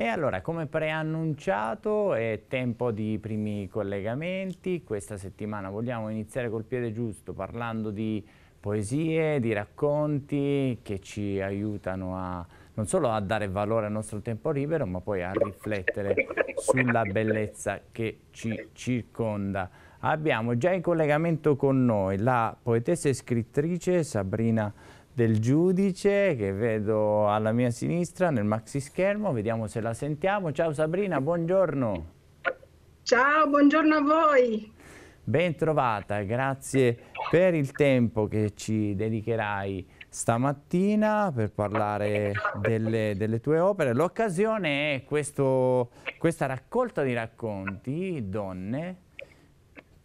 E allora, come preannunciato, è tempo di primi collegamenti. Questa settimana vogliamo iniziare col piede giusto parlando di poesie, di racconti che ci aiutano a non solo a dare valore al nostro tempo libero, ma poi a riflettere sulla bellezza che ci circonda. Abbiamo già in collegamento con noi la poetessa e scrittrice Sabrina del Giudice, che vedo alla mia sinistra nel maxi schermo, vediamo se la sentiamo. Ciao Sabrina, buongiorno. Ciao, buongiorno a voi. Ben trovata, grazie per il tempo che ci dedicherai stamattina per parlare delle, delle tue opere. L'occasione è questo, questa raccolta di racconti, donne,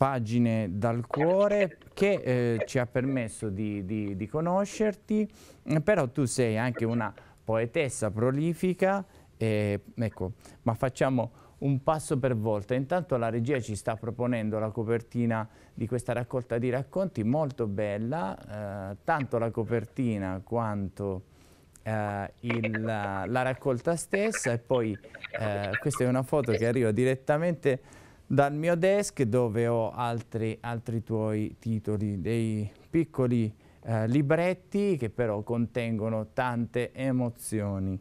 pagine dal cuore, che eh, ci ha permesso di, di, di conoscerti, però tu sei anche una poetessa prolifica, e, ecco, ma facciamo un passo per volta. Intanto la regia ci sta proponendo la copertina di questa raccolta di racconti molto bella, eh, tanto la copertina quanto eh, il, la, la, raccolta stessa e poi eh, questa è una foto che arriva direttamente dal mio desk dove ho altri, altri tuoi titoli, dei piccoli eh, libretti che però contengono tante emozioni.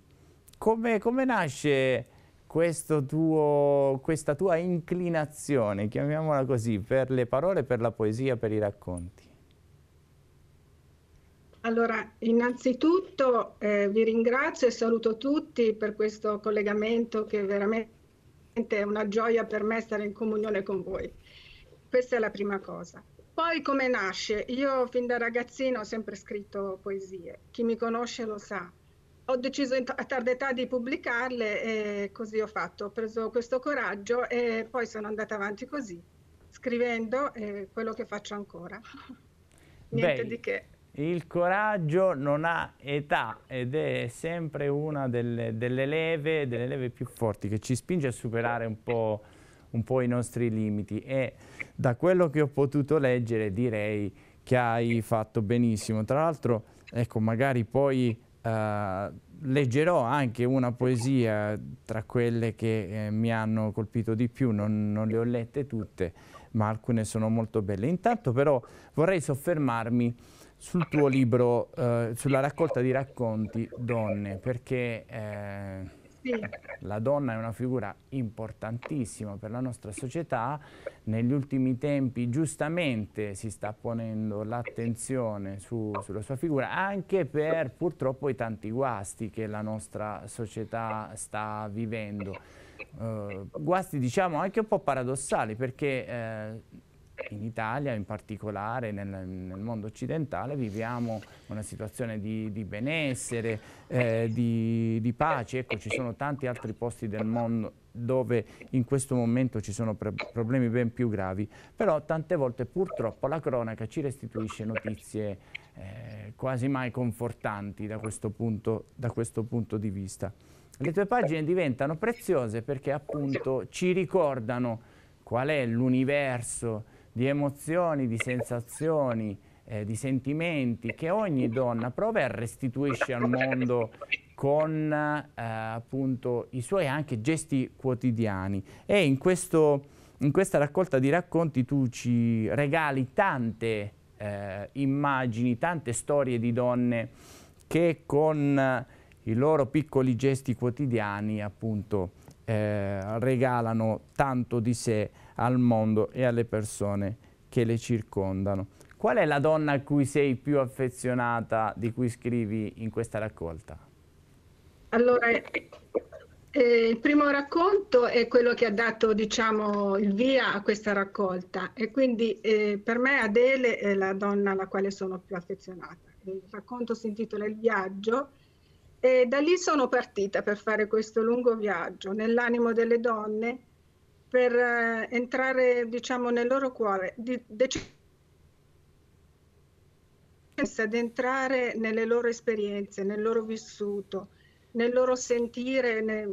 Come, come nasce tuo, questa tua inclinazione, chiamiamola così, per le parole, per la poesia, per i racconti? Allora, innanzitutto eh, vi ringrazio e saluto tutti per questo collegamento che veramente è una gioia per me stare in comunione con voi. Questa è la prima cosa. Poi come nasce? Io fin da ragazzino ho sempre scritto poesie, chi mi conosce lo sa ho deciso a tarda età di pubblicarle e così ho fatto, ho preso questo coraggio e poi sono andata avanti così, scrivendo eh, quello che faccio ancora. Niente Beh, di che. Il coraggio non ha età ed è sempre una delle, delle, leve, delle leve più forti che ci spinge a superare un po', un po' i nostri limiti e da quello che ho potuto leggere direi che hai fatto benissimo. Tra l'altro, ecco, magari poi Uh, leggerò anche una poesia tra quelle che eh, mi hanno colpito di più, non, non, le ho lette tutte, ma alcune sono molto belle. Intanto però vorrei soffermarmi sul tuo libro, uh, sulla raccolta di racconti Donne, perché eh, la donna è una figura importantissima per la nostra società, negli ultimi tempi giustamente si sta ponendo l'attenzione su, sulla sua figura anche per purtroppo i tanti guasti che la nostra società sta vivendo. Uh, guasti diciamo anche un po' paradossali perché eh, in Italia in particolare, nel, nel, mondo occidentale, viviamo una situazione di, di benessere, eh, di, di, pace. Ecco, ci sono tanti altri posti del mondo dove in questo momento ci sono problemi ben più gravi, però tante volte purtroppo la cronaca ci restituisce notizie eh, quasi mai confortanti da questo, punto, da questo punto di vista. Le tue pagine diventano preziose perché appunto ci ricordano qual è l'universo di emozioni, di sensazioni, eh, di sentimenti che ogni donna prova e restituisce al mondo con eh, appunto i suoi anche gesti quotidiani. E in, questo, in questa raccolta di racconti tu ci regali tante eh, immagini, tante storie di donne che con i loro piccoli gesti quotidiani appunto eh, regalano tanto di sé al mondo e alle persone che le circondano. Qual è la donna a cui sei più affezionata di cui scrivi in questa raccolta? Allora, eh, il primo racconto è quello che ha dato diciamo, il via a questa raccolta e quindi eh, per me Adele è la donna alla quale sono più affezionata. Il racconto si intitola Il viaggio e da lì sono partita per fare questo lungo viaggio nell'animo delle donne per eh, entrare, diciamo, nel loro cuore, di, ad entrare nelle loro esperienze, nel loro vissuto, nel loro sentire, ne,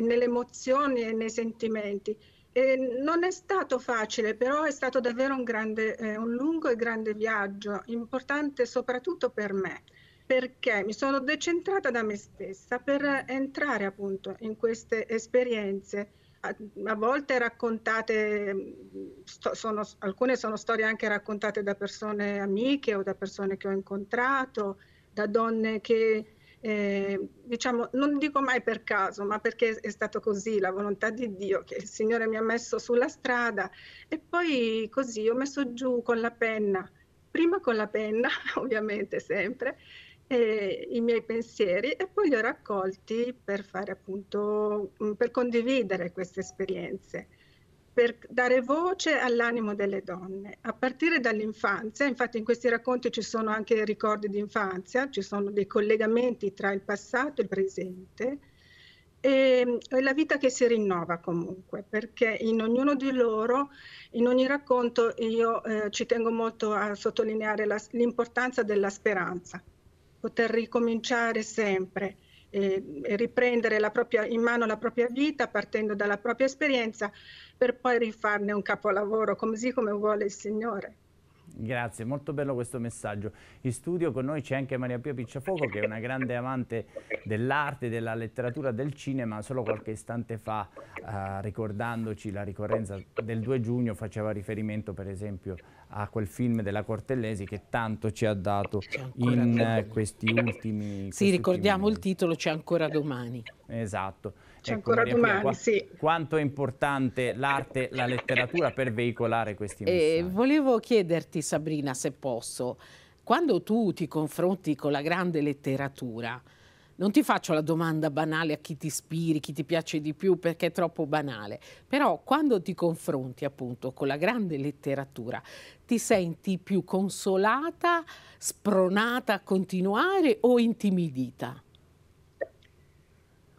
nelle emozioni e nei sentimenti. E non è stato facile, però è stato davvero un, grande, eh, un lungo e grande viaggio, importante soprattutto per me perché mi sono decentrata da me stessa per entrare appunto in queste esperienze. A, volte raccontate, sono, alcune sono storie anche raccontate da persone amiche o da persone che ho incontrato, da donne che eh, diciamo, non dico mai per caso, ma perché è stato così, la volontà di Dio, che il Signore mi ha messo sulla strada. E poi così ho messo giù con la penna, prima con la penna, ovviamente sempre, eh, i miei pensieri e poi li ho raccolti per fare appunto, per condividere queste esperienze per dare voce all'animo delle donne, a partire dall'infanzia. Infatti in questi racconti ci sono anche ricordi di infanzia, ci sono dei collegamenti tra il passato e il presente e, e la vita che si rinnova comunque, perché in ognuno di loro, in ogni racconto, io eh, ci tengo molto a sottolineare la, l'importanza della speranza, poter ricominciare sempre e, e riprendere propria, in mano la propria vita partendo dalla propria esperienza per poi rifarne un capolavoro così come vuole il Signore. Grazie, molto bello questo messaggio. In studio con noi c'è anche Maria Pia Picciafoco che è una grande amante dell'arte, della letteratura, del cinema. Solo qualche istante fa, eh, ricordandoci la ricorrenza del 2 giugno, faceva riferimento per esempio a quel film della Cortellesi che tanto ci ha dato in eh, questi ultimi Sì, ricordiamo ultimi il titolo C'è ancora domani. Esatto. C'è ecco, ancora domani, Pia, sì. Quanto è importante l'arte, la letteratura per veicolare questi messaggi? Eh, volevo chiederti, Sabrina, se posso, quando tu ti confronti con la grande letteratura, non ti faccio la domanda banale a chi ti ispiri, chi ti piace di più, perché è troppo banale, però quando ti confronti appunto con la grande letteratura, ti senti più consolata, spronata a continuare o intimidita?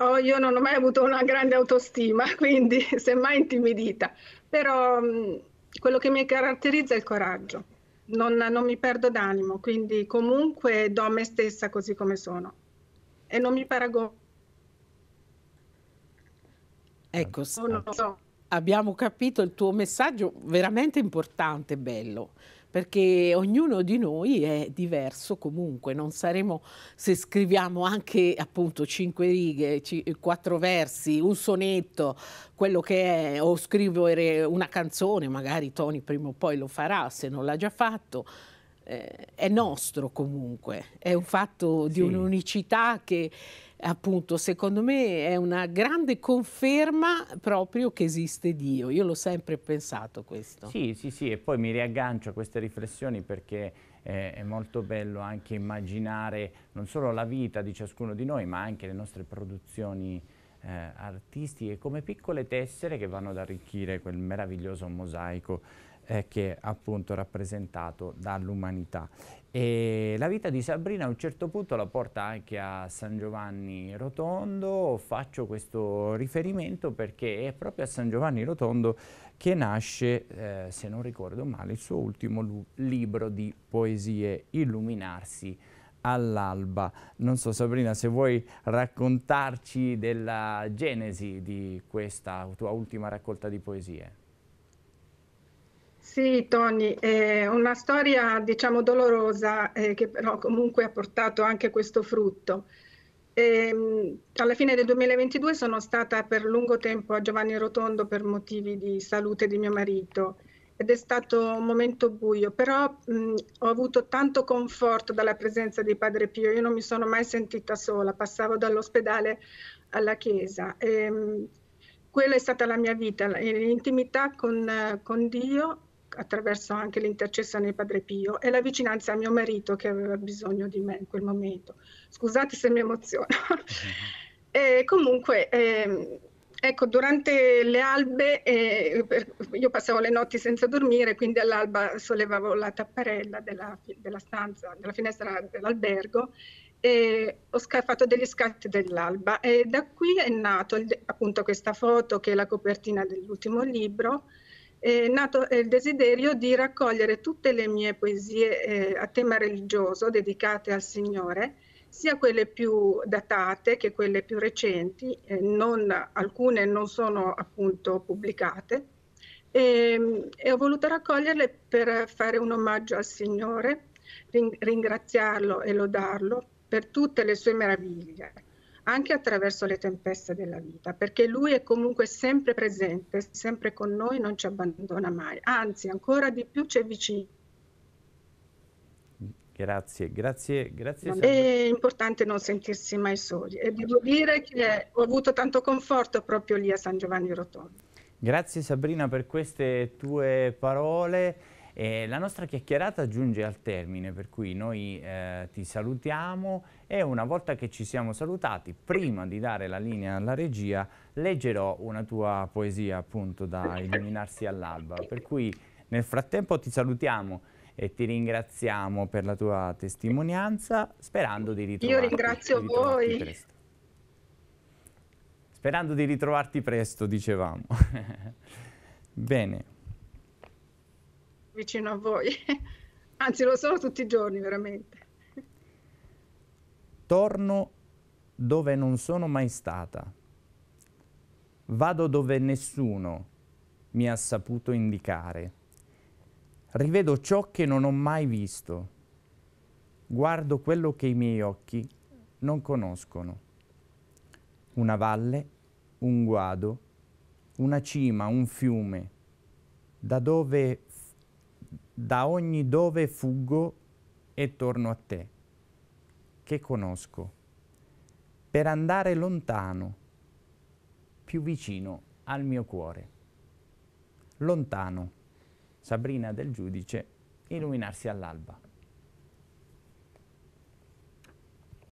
Oh, io non ho mai avuto una grande autostima, quindi semmai intimidita, però mh, quello che mi caratterizza è il coraggio, non, non mi perdo d'animo, quindi comunque do me stessa così come sono e non mi paragono. Ecco, so. Abbiamo capito il tuo messaggio veramente importante, bello perché ognuno di noi è diverso comunque, non saremo se scriviamo anche appunto cinque righe, quattro versi, un sonetto, quello che è, o scrivere una canzone, magari Tony prima o poi lo farà se non l'ha già fatto. Eh, è nostro comunque, è un fatto di sì. un'unicità che appunto secondo me è una grande conferma proprio che esiste Dio. Io l'ho sempre pensato questo. Sì, sì, sì, e poi mi riaggancio a queste riflessioni perché eh, è molto bello anche immaginare non solo la vita di ciascuno di noi, ma anche le nostre produzioni eh, artistiche come piccole tessere che vanno ad arricchire quel meraviglioso mosaico eh, che è appunto rappresentato dall'umanità. E la vita di Sabrina a un certo punto la porta anche a San Giovanni Rotondo, faccio questo riferimento perché è proprio a San Giovanni Rotondo che nasce, eh, se non ricordo male, il suo ultimo libro di poesie, Illuminarsi all'alba. Non so Sabrina se vuoi raccontarci della genesi di questa tua ultima raccolta di poesie. Sì, Tony, è una storia diciamo dolorosa eh, che però comunque ha portato anche questo frutto. E, ehm, alla fine del 2022 sono stata per lungo tempo a Giovanni Rotondo per motivi di salute di mio marito ed è stato un momento buio, però mh, ho avuto tanto conforto dalla presenza di Padre Pio, io non mi sono mai sentita sola, passavo dall'ospedale alla chiesa. E, mh, quella è stata la mia vita, l'intimità con, con Dio attraverso anche l'intercessione di Padre Pio e la vicinanza a mio marito che aveva bisogno di me in quel momento. Scusate se mi emoziono. e comunque, eh, ecco, durante le albe eh, io passavo le notti senza dormire, quindi all'alba sollevavo la tapparella della, della stanza, della finestra dell'albergo e ho fatto degli scatti dell'alba e da qui è nato appunto questa foto che è la copertina dell'ultimo libro è nato il desiderio di raccogliere tutte le mie poesie eh, a tema religioso dedicate al Signore, sia quelle più datate che quelle più recenti, eh, non, alcune non sono appunto pubblicate, e, e, ho voluto raccoglierle per fare un omaggio al Signore, ringraziarlo e lodarlo per tutte le sue meraviglie, anche attraverso le tempeste della vita, perché Lui è comunque sempre presente, sempre con noi, non ci abbandona mai, anzi ancora di più ci è vicino. Grazie, grazie, grazie. È importante non sentirsi mai soli e devo dire che ho avuto tanto conforto proprio lì a San Giovanni Rotondo. Grazie Sabrina per queste tue parole. E la nostra chiacchierata giunge al termine, per cui noi eh, ti salutiamo e una volta che ci siamo salutati, prima di dare la linea alla regia, leggerò una tua poesia appunto da illuminarsi all'alba. Per cui nel frattempo ti salutiamo e ti ringraziamo per la tua testimonianza, sperando di ritrovarti, Io ringrazio di voi. Presto. Sperando di ritrovarti presto, dicevamo. Bene. Vicino a voi. Anzi, lo sono tutti i giorni, veramente. Torno dove non sono mai stata. Vado dove nessuno mi ha saputo indicare. Rivedo ciò che non ho mai visto. Guardo quello che i miei occhi non conoscono. Una valle, un guado, una cima, un fiume, da dove, da ogni dove fuggo e torno a te, che conosco, per andare lontano, più vicino al mio cuore. Lontano Sabrina del Giudice, illuminarsi all'alba.